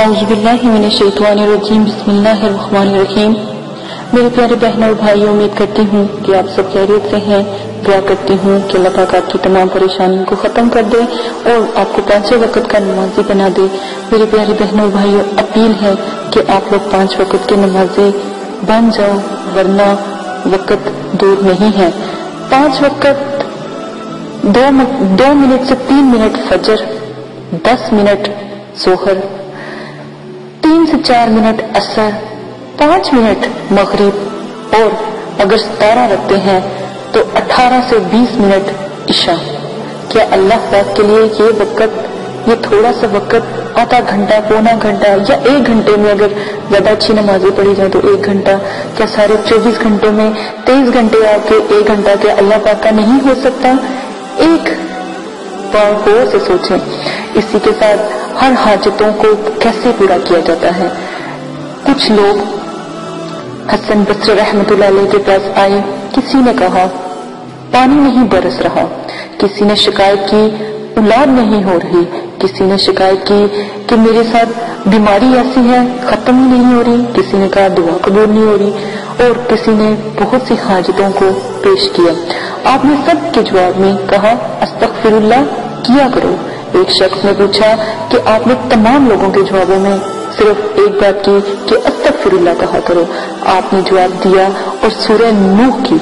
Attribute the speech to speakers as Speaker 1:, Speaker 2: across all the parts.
Speaker 1: اعوذ باللہ من الشیطان الرجیم، بسم اللہ الرحمن الرحیم۔ میرے پیارے بہنوں اور بھائی امید کرتی ہوں کہ آپ سب خیریت سے ہیں۔ دعا کرتی ہوں کہ اللہ پاک آپ کی تمام پریشانیوں کو ختم کر دے اور آپ کو پانچوں وقت کا نمازی بنا دے۔ میرے پیارے بہنوں اور بھائیوں، اپیل ہے کہ آپ لوگ پانچ وقت کے نمازی بن جاؤ، ورنہ وقت دور نہیں ہے۔ پانچ وقت، دو دو منٹ سے تین منٹ فجر، دس منٹ سوہر تین سے چار منٹ اثر پانچ منٹ مغرب، اور اگر ستارہ رکھتے ہیں تو اٹھارہ سے بیس منٹ عشاء۔ کیا اللہ پاک کے لیے یہ وقت، یہ تھوڑا سا وقت آدھا گھنٹہ، پونا گھنٹہ یا ایک گھنٹے میں اگر زیادہ اچھی نمازیں پڑھی جائے تو ایک گھنٹہ کیا سارے چوبیس گھنٹوں میں تیئیس گھنٹے آ کے ایک گھنٹہ کیا اللہ پاک کا نہیں ہو سکتا؟ ایک بار غور سے سوچیں۔ اسی کے ساتھ ہر حاجتوں کو کیسے پورا کیا جاتا ہے؟ کچھ لوگ حسن بصر رحمت اللہ علیہ کے پاس آئے کسی نے کہا، پانی نہیں برس رہا۔ کسی نے شکایت کی اولاد نہیں ہو رہی۔ کسی نے شکایت کی کہ میرے ساتھ بیماری ایسی ہے، ختم ہی نہیں ہو رہی۔ کسی نے کہا، دعا قبول نہیں ہو رہی۔ اور کسی نے بہت سی حاجتوں کو پیش کیا۔ آپ نے سب کے جواب میں کہا، استغفر اللہ کیا کرو؟ ایک شخص نے پوچھا کہ آپ نے تمام لوگوں کے جوابوں میں صرف ایک بات کی کہ استغفر اللہ کہا کرو۔ آپ نے جواب دیا اور سورہ نوح کی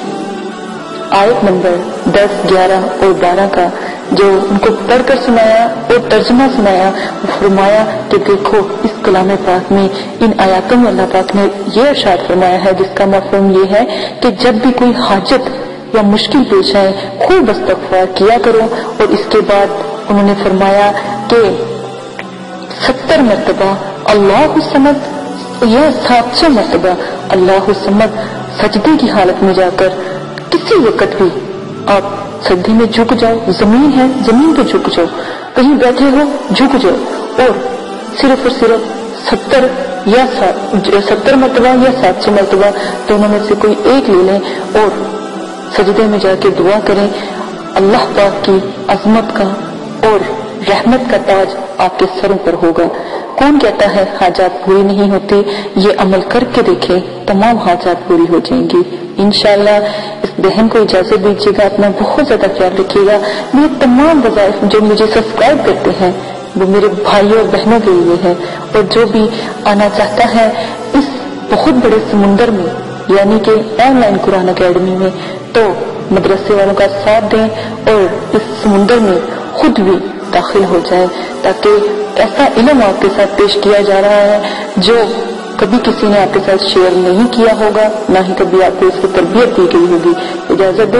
Speaker 1: آیت نمبر دس، گیارہ اور بارہ کا جو ان کو پڑھ کر سنایا اور ترجمہ سنایا فرمایا کہ دیکھو، اس کلام پاک میں، ان آیاتوں میں اللہ پاک نے یہ ارشاد فرمایا ہے، جس کا مفہوم یہ ہے کہ جب بھی کوئی حاجت یا مشکل پیش آئے خوب استغفار کیا کرو اور اس کے بعد انہوں نے فرمایا کہ ستر مرتبہ اللہ سمد یا سات سو مرتبہ اللہ سمد سجدے کی حالت میں جا کر کسی وقت بھی آپ سجدے میں جھک جاؤ، زمین ہے، زمین پہ جھک جاؤ، کہیں بیٹھے ہو، جھک جاؤ، اور صرف اور صرف ستر یا ستر مرتبہ یا سات سو مرتبہ دونوں میں سے کوئی ایک لے لیں اور سجدے میں جا کے دعا کریں۔ اللہ پاک کی عظمت کا اور رحمت کا تاج آپ کے سروں پر ہوگا۔ کون کہتا ہے حاجات پوری نہیں ہوتی؟ یہ عمل کر کے دیکھے تمام حاجات پوری ہو جائیں گی۔ انشاءاللہ اس بہن کو اجازت دیجیے گا، اپنا بہت زیادہ خیال رکھیے گا۔ میرے تمام وظائف جو مجھے سبسکرائب کرتے ہیں، وہ میرے بھائیوں اور بہنوں کے لیے ہے اور جو بھی آنا چاہتا ہے، اس بہت بڑے سمندر میں یعنی کہ آن لائن قرآن اکیڈمی میں تو مدرسے والوں کا ساتھ دیں اور اس سمندر میں خود بھی داخل ہو جائے تاکہ ایسا علم آپ کے ساتھ پیش کیا جا رہا ہے جو کبھی کسی نے آپ کے ساتھ شیئر نہیں کیا ہوگا نہ ہی کبھی آپ کو اس کی تربیت دی گئی ہوگی اجازت دیں